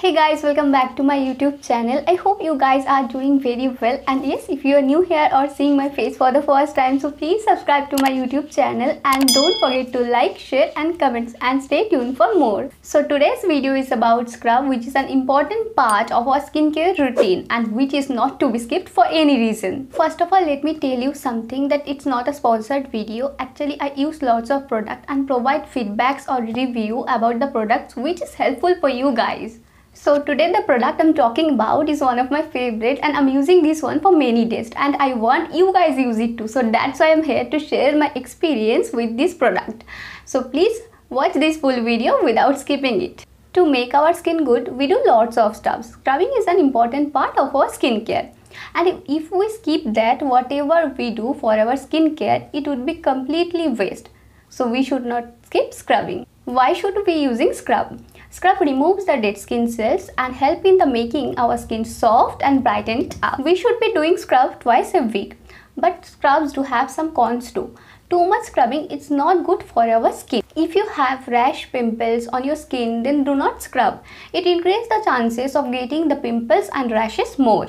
Hey guys, welcome back to my YouTube channel. I hope you guys are doing very well and yes, if you are new here or seeing my face for the first time, so please subscribe to my YouTube channel and don't forget to like, share and comments and stay tuned for more. So today's video is about scrub which is an important part of our skincare routine and which is not to be skipped for any reason. First of all, let me tell you something that it's not a sponsored video. Actually, I use lots of product and provide feedbacks or review about the products which is helpful for you guys. So today the product I'm talking about is one of my favorite and I'm using this one for many days and I want you guys use it too. So that's why I'm here to share my experience with this product. So please watch this full video without skipping it. To make our skin good, we do lots of stuff. Scrubbing is an important part of our skincare. And if we skip that, whatever we do for our skincare, it would be completely waste. So we should not skip scrubbing. Why should we be using scrub? Scrub removes the dead skin cells and help in the making our skin soft and brighten it up. We should be doing scrub twice a week. But scrubs do have some cons too. Too much scrubbing is not good for our skin. If you have rash pimples on your skin then do not scrub. It increases the chances of getting the pimples and rashes more.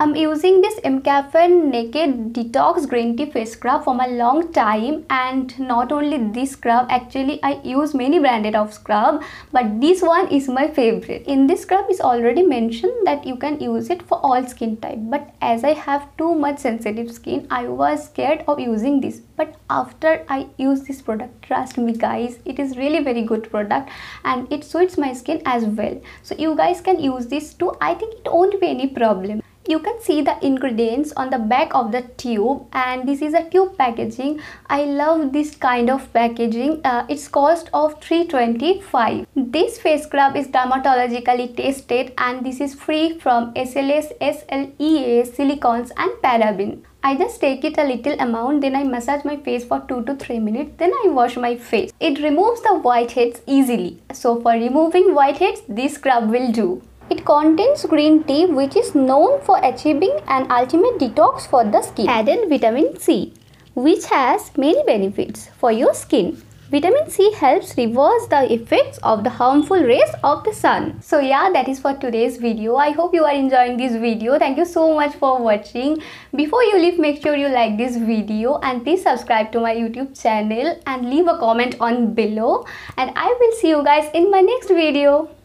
I'm using this MCaffeine Naked Detox Green Tea Face Scrub for a long time and not only this scrub actually I use many branded of scrub but this one is my favorite. In this scrub is already mentioned that you can use it for all skin type but as I have too much sensitive skin I was scared of using this but after I use this product trust me guys it is really very good product and it suits my skin as well. So you guys can use this too I think it won't be any problem you can see the ingredients on the back of the tube and this is a tube packaging i love this kind of packaging uh, it's cost of 325 this face scrub is dermatologically tested and this is free from sls sles silicones and paraben I just take it a little amount then I massage my face for 2 to 3 minutes then I wash my face. It removes the whiteheads easily. So for removing whiteheads this scrub will do. It contains green tea which is known for achieving an ultimate detox for the skin. Added vitamin C which has many benefits for your skin. Vitamin C helps reverse the effects of the harmful rays of the sun. So yeah, that is for today's video. I hope you are enjoying this video. Thank you so much for watching. Before you leave, make sure you like this video and please subscribe to my YouTube channel and leave a comment on below. And I will see you guys in my next video.